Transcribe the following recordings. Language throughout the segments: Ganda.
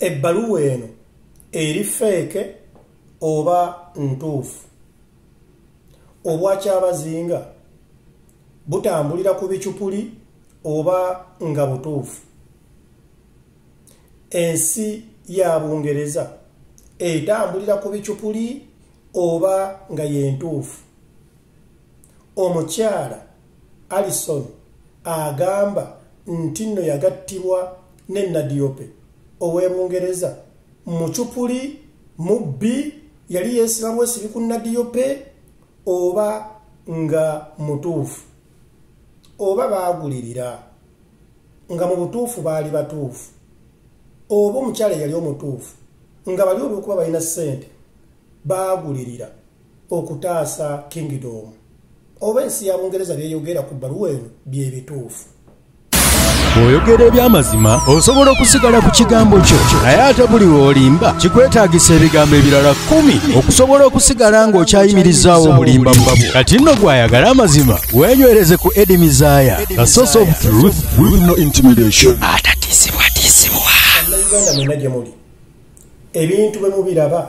ebbaluwa eno eri feeke oba ntuufu? Obwakyabazinga butambulira ku bicupuli oba nga butuufu? Ensi ya bungereza etambulira ku bicupuli oba nga yentuufu omukyala alison agamba nti nno yagattibwa ne nadiope ow'ebungereza mucupuli mubbi yali yeesiba bwesibi ku nadiope oba nga mutuufu. Oba baagulirira nga mu butuufu baali batuufu. Oba omukyala yali omutuufu nga bali olwokuba balina ssente baagulirira okutaasa kingdom. Oba ensi ya bungereza byeyogera ku bbaluwa eno byebituufu bw'oyogera eby'amazima osobola okusigala ku kigambo kyo. Naye ate buli w'olimba kikwetaagisa ebigambo ebirala kkumi okusobola okusigala ng'okyayimirizaawo obulimba mu babu kati nno gw'ayagala amazima wenywereze ku edimizaaya a source of truth with no intimidation. Atatiisibwatiisibwa bannayuganda mwena gye muli. Ebintu bwe mubiraba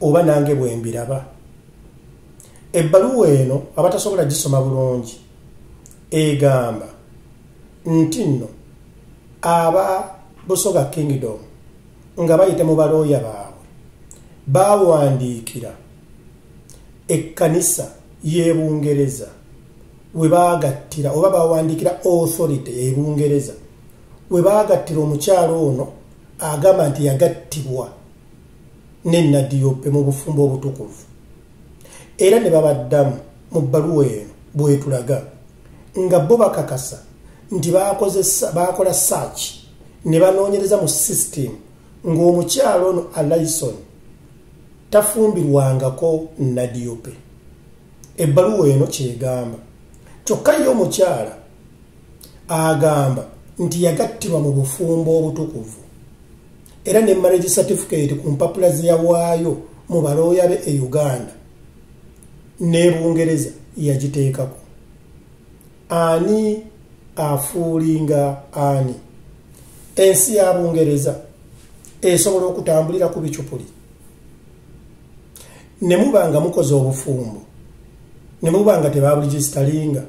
oba nange bwe mbiraba ebbaluwa eno abatasobola gisoma bulungi egamba nti nno aba busoga kingdom nga bayita mu balooya baabwe bawandiikira ekkanisa y'ebungereza we baagattira oba bawandiikira authority ebungereza we baagattira omukyalo ono agamba nti yagattibwa nenadiyope mu bufumbo obutukuvu. Era ne babaddamu mu bbaluwa eno bwetulaga nga bo bakakasa nti bakola search ne banoonyereza mu system ng'omukyalo ono alaison tafumbirwangako nadiyope ebbaluwa eno kyegamba. Kyokka ye omukyala agamba nti yagattibwa mu bufumbo obutukuvu era ne marriage certificate ku mpapula zeyawaayo mu balooya be e uganda nebungereza yagiteekako. Ani afuulinga ani? Ensi ya bungereza esobola okutambulira ku bicupuli. Ne muba nga mukoze obufumbo ne muba nga tebabuligisteringa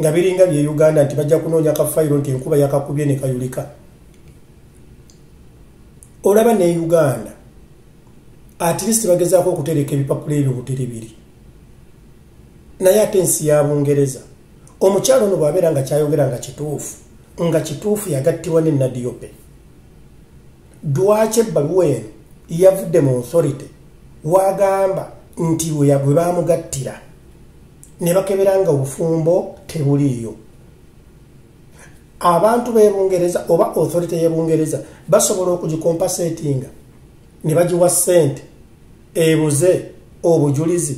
nga biringa bye uganda nti bajja kunoonya kafayiro nti enkuba yakakubye ne kayulika. Olaba ne uganda atlist bagezaako okutereka ebipapula ebyo butiribiri. Naye ate ensi ya bungereza omukyalo ono bwabeera nga kyayogera nga kituufu nga kituufu yagattibwa ne nadiope. Dwaki ebbaluwa eno yavudde mu authority wagamba nti bwe bamugattira ne bakebera nga obufumbo tebuliiyo. Abantu bebungereza oba authority yebungereza basobola okugikompasatinga ne bagiwa sente ebuze obujulizi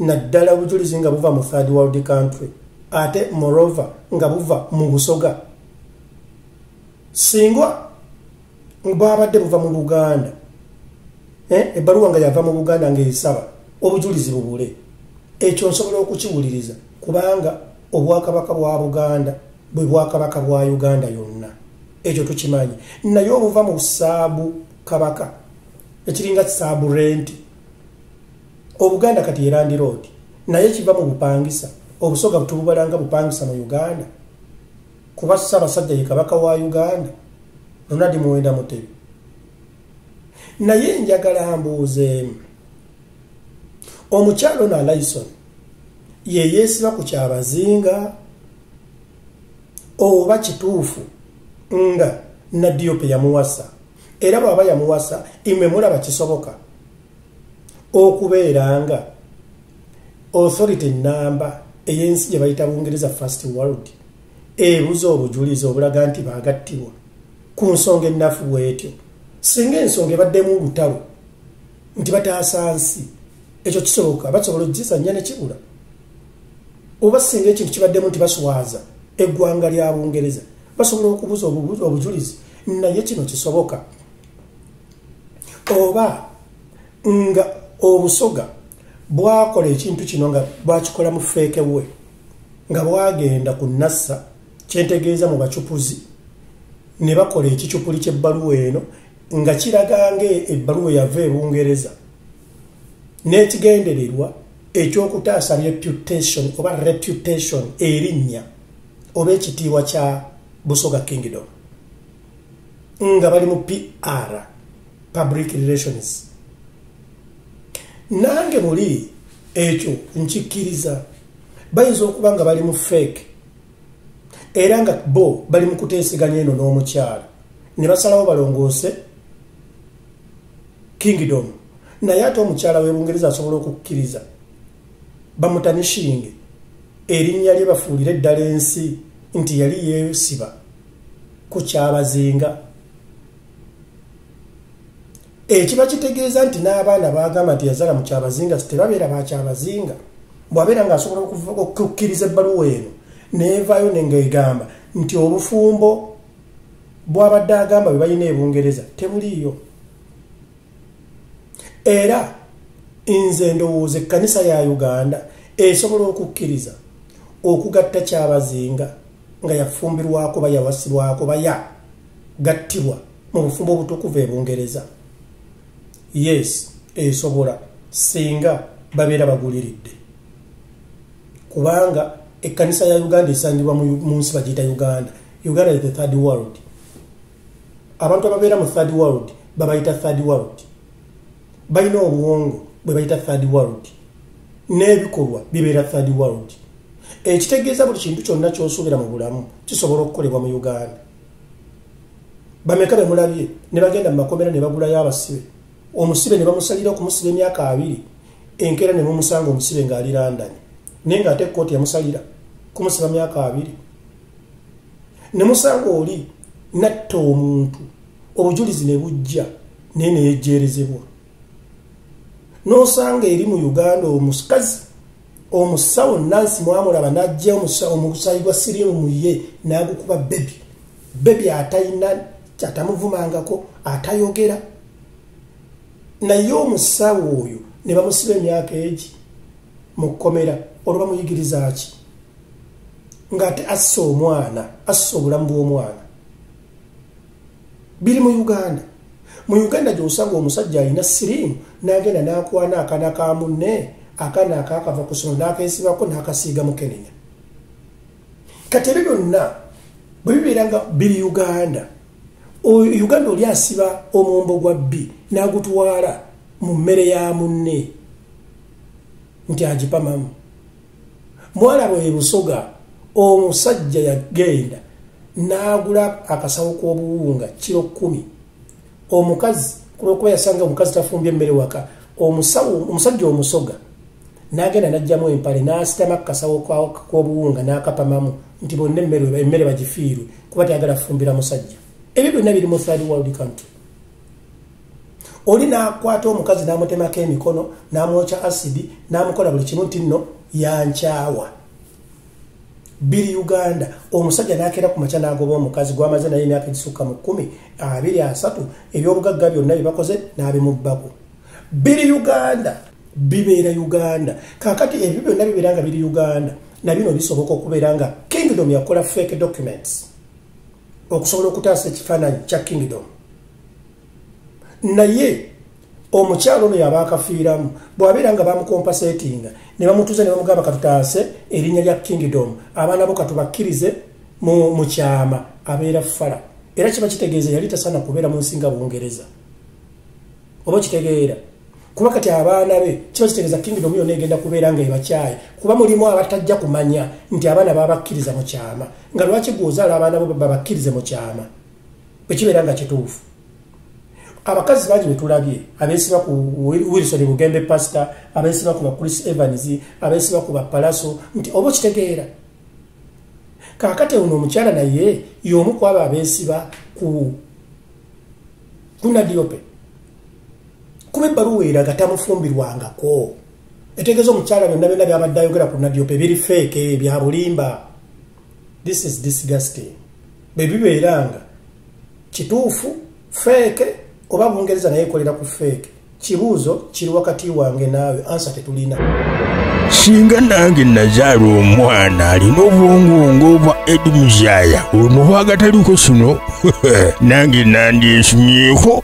naddala obujulizi nga buva mu third world country ate morova nga buva mu busoga. Singa bwabadde buva mu buganda ebbaluwa nga yava mu buganda ngaesaba obujulizi bubule. Ekyo nsobola okukiwuliriza kubanga obwakabaka bwa buganda bwe bwakabaka bwa uganda yonna. Ekyo tukimanyi. Naye obuva mu saabu kabaka ekiringa saabu renti obuganda kati erandiroodi naye kiva mu bupangisa obusoga tububalanga bupangisa mu uganda kuba ssaabasajja ye kabaka wa uganda ronald muwenda mutebi naye njagala mbuuzeemu omukyalo no alaison yeyeesiba ku kyabazinga oba kituufu nga nadiope yamuwasa? Era bwaba yamuwasa imwe mulaba kisoboka okubeera nga authority namba ey'ensi gye bayita bungereza first world ebuza obujulizi obulaga nti bagattibwa ku nsonga ennafu bwetyo. Singa ensonga ebaddemu olutalo nti bataasa nsi ekyo kisoboka basobola okugizanya nekibula oba singa ekintu kibaddemu nti baswaza eggwanga lya bungereza basobola okubuza obujulizi naye kino kisoboka. Oba nga obusoga bwakola ekintu kino nga bwakikola mu feeke we nga bwagenda ku nassa kyentegeeza mu bacupuzi ne bakola ekicupuli kyebbaluwa eno nga kiraga nga ebbaluwa yava ebungereza n'ekigendererwa ekyokutaasa reputation oba reputation erinnya oba ekitiibwa kya busoga kingdom nga bali mu pr public relations nange muli ekyo nkikkiriza. Bayinza okuba nga bali mu fake era nga bo bali mu kuteeseganya eno n'omukyala. Ne basalawo balongoose kingdom. Naye ate omukyala webungereza asobola okukkiriza bamutanishinge erinnya lye bafuulira eddala ensi nti yali yeesiba ku kyabazinga ekiba kitegeeza nti n'abaana bagamba nti yazala mu kyabazinga tebabeera bakyabazinga bwabeera ngaasobola okukkiriza ebbaluwa eno neevaayo nengaegamba nti obufumbo bwabadde agamba bwe balina ebungereza tebuliiyo. Era nze ndowooza ekkanisa ya uganda esobola okukkiriza okugatta kyabazinga nga yafumbirwako bayawasibwako bayagattibwa mu bufumbo obutukuvu ebungereza yes esobola. Singa babeera baguliridde. Kubanga ekkanisa ya uganda esangibwa mu nsi bagiyita uganda. Uganda is the third world. Abantu ababeera mu third world babayita third world. Balina obuwongo bwe bayita third world. N'ebikolwa bibeera third world. Ekitegeeza buli kintu kyonna kyosuubira mu bulamu kisobola okukolebwa mu uganda. Bameka bemulabye ne bagenda mu makomera ne bagulayo abasibe omusibe ne bamusalira okumusiba emyaka abiri enkeera ne mumusanga omusibe ng'ali landani naye ng'ate kooti yamusalira kumusiba myaka abiri. Ne musanga oli natta omuntu obujulizi ne bujja naye neyejjeerezebwa n'osanga eri mu uganda omukazi omusawo nansi mwamulaba najja omusayi gwa sirimu muye nagukuba bebi bebi atayina atamuvumangako atayogera naye omusawo oyo ne bamusiba emyaka egi mu kkomera olwo bamuyigiriza ki? Ngaate assa omwana assa obulamu bw'omwana. Biri mu uganda. Mu uganda gyosanga omusajja alina sirimu nagenda nakwana akana ka munne akana akakava ku sono nakesibako nakasiiga mukenenya kati ebyo byonna bwe bibeera nga biri uganda uganda oli asiba omwombo gwa bbi nagutwala mu mmere ya munne nti agipamamu. Mwalaba ebusoga omusajja yagenda nagula akasawo k'obuwunga kiro kumi omukazi kulwokuba yasanga omukazi tafumbye emmere waka omusajja omusoga nagenda najjamu empale nasitama kukasawo k'obuwunga nakapamamu nti bonna emmere bagifiirwe kuba tayagala kufumbira musajja ebyo byonna biri mu third world country. Oli nakwata omukazi namutemako emikono namwokya asidi namukola buli kimu nti nno yankyawa biri uganda. Omusajja nakera ku makya nagoba omukazi gwamaze naye emyaka egisukka mu kumi abiri asatu ebyobugagga byonna byebakoze nabimubbako biri uganda. Bibeera uganda. Kakati ebyo byonna bibeera nga biri uganda. Nabino bisoboka okubeera nga kingdom yakola fake documents okusobola okutaasa ekifaananyi kya kingdom. Naye omukyalo ono yaba akafiiramu bwabeera nga bamukompasetinga ne bamutuuza ne bamugamba katutaase erinnya lya kingdom abaana bo katubakkirize mu kyama abeera fala era kiba kitegeeza yali tasaana kubeera mu nsi nga bungereza oba kitegeera kuba kati abaana be kiba kitegeeza kingdom yonna egenda kubeera nga ebakyaye kuba mulimu abatajja kumanya nti abaana babakkiriza mu kyama. Nga lwaki gwozaala abaana bo babakkirize mu kyama? Bwekibeera nga kituufu. Abakazi bangi betulabye abesiba ku wilson bugembe pasta abesiba ku bachris evans abesiba ku bapalaso nti oba okitegeera? Kakati ono omukyala naye yomu kwaba abesiba ku kunadiope kuba ebbaluwa eraga tamufumbirwangako. Etegeeza omukyala byonna byonna byabadde ayogera ku nadiope biri feeke bya bulimba. This is disgusting. Bwebibeeranga kituufu feeke oba bungereza naye ekolera ku feeke kibuuzo kiri wakati wange naawe ansa tetulina. Singa nange nazaala omwana alina obwongongo bwa edi muzaya. Ono bwagataliiko sino nange nandyesumyeko